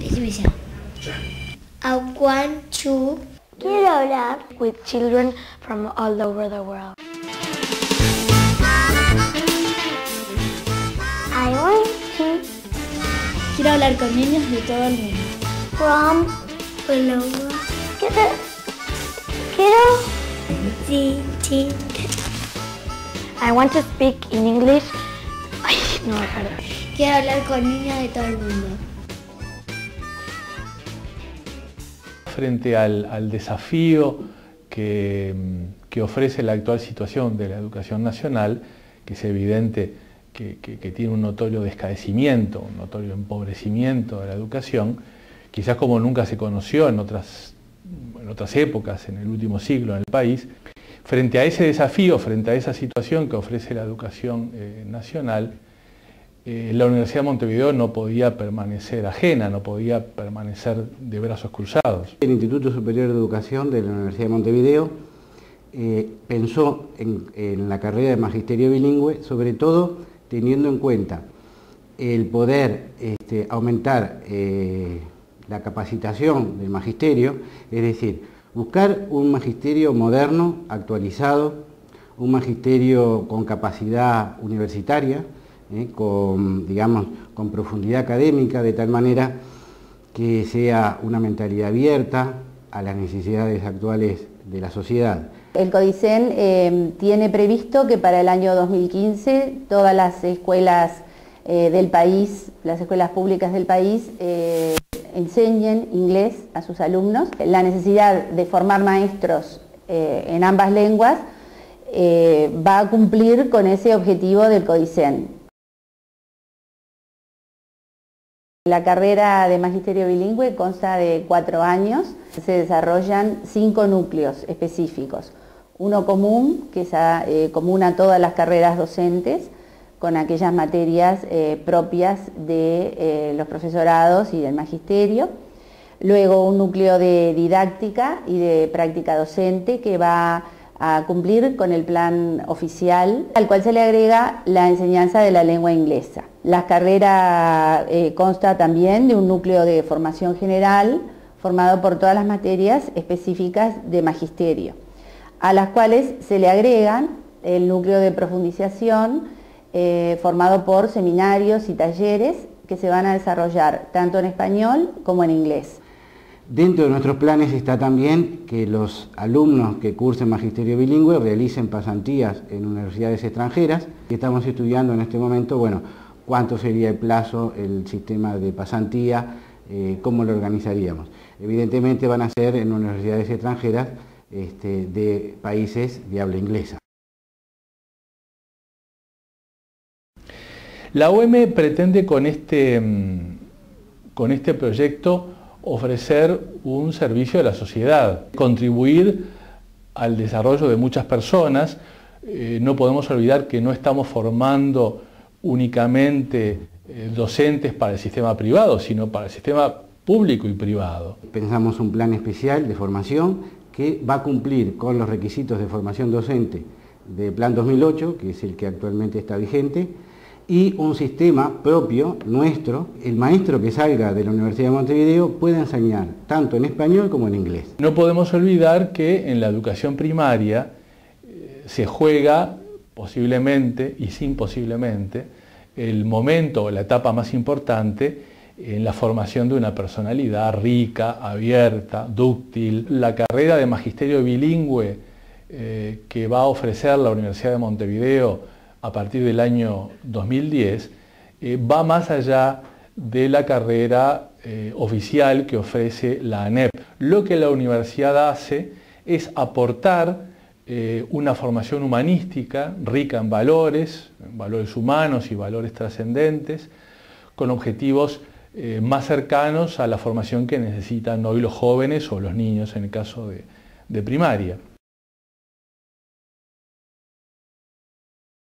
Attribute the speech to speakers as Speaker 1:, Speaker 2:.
Speaker 1: Exhibición. I want to
Speaker 2: Quiero hablar with children from all over the world. I want to
Speaker 1: Quiero hablar con niños de todo el mundo.
Speaker 2: from all over. Quiero, quiero
Speaker 1: Sí, sí.
Speaker 2: I want to speak in English. Ay, no me acuerdo.
Speaker 1: Quiero hablar con niños de todo el mundo.
Speaker 3: Frente al, desafío que, ofrece la actual situación de la educación nacional, que es evidente que, tiene un notorio descaecimiento, un notorio empobrecimiento de la educación, quizás como nunca se conoció en otras, en otras épocas, en el último siglo en el país, frente a ese desafío, frente a esa situación que ofrece la educación eh, nacional, eh, la Universidad de Montevideo no podía permanecer ajena, no podía permanecer de brazos cruzados.
Speaker 4: El Instituto Superior de Educación de la Universidad de Montevideo eh, pensó en, la carrera de Magisterio Bilingüe, sobre todo teniendo en cuenta el poder este, aumentar eh, la capacitación del magisterio, es decir, buscar un magisterio moderno, actualizado, un magisterio con capacidad universitaria, eh, con, digamos, con profundidad académica, de tal manera que sea una mentalidad abierta a las necesidades actuales de la sociedad.
Speaker 5: El CODICEN eh, tiene previsto que para el año 2015 todas las escuelas eh, del país, las escuelas públicas del país, enseñen inglés a sus alumnos. La necesidad de formar maestros en ambas lenguas va a cumplir con ese objetivo del CODICEN. La carrera de Magisterio Bilingüe consta de cuatro años. Se desarrollan cinco núcleos específicos. Uno común, que es a- eh, común a todas las carreras docentes, con aquellas materias eh, propias de eh, los profesorados y del magisterio. Luego un núcleo de didáctica y de práctica docente que va a cumplir con el plan oficial, al cual se le agrega la enseñanza de la lengua inglesa. La carrera eh, consta también de un núcleo de formación general formado por todas las materias específicas de magisterio, a las cuales se le agregan el núcleo de profundización eh, formado por seminarios y talleres que se van a desarrollar tanto en español como en inglés.
Speaker 4: Dentro de nuestros planes está también que los alumnos que cursen magisterio bilingüe realicen pasantías en universidades extranjeras estamos estudiando en este momento, bueno, cuánto sería el plazo, el sistema de pasantía, eh, cómo lo organizaríamos. Evidentemente van a ser en universidades extranjeras este, de países de habla inglesa.
Speaker 3: La OM pretende con este, mm, con este proyecto ofrecer un servicio a la sociedad, contribuir al desarrollo de muchas personas. Eh, no podemos olvidar que no estamos formando únicamente eh, docentes para el sistema privado, sino para el sistema público y privado.
Speaker 4: Pensamos un plan especial de formación que va a cumplir con los requisitos de formación docente del Plan 2008, que es el que actualmente está vigente, y un sistema propio, nuestro. El maestro que salga de la Universidad de Montevideo puede enseñar tanto en español como en inglés.
Speaker 3: No podemos olvidar que en la educación primaria eh, se juega posiblemente y sin posiblemente el momento o la etapa más importante en la formación de una personalidad rica, abierta, dúctil. La carrera de magisterio bilingüe eh, que va a ofrecer la Universidad de Montevideo a partir del año 2010 eh, va más allá de la carrera eh, oficial que ofrece la ANEP. Lo que la universidad hace es aportar eh, una formación humanística rica en valores, en valores humanos y valores trascendentes, con objetivos más cercanos a la formación que necesitan hoy los jóvenes o los niños en el caso de primaria.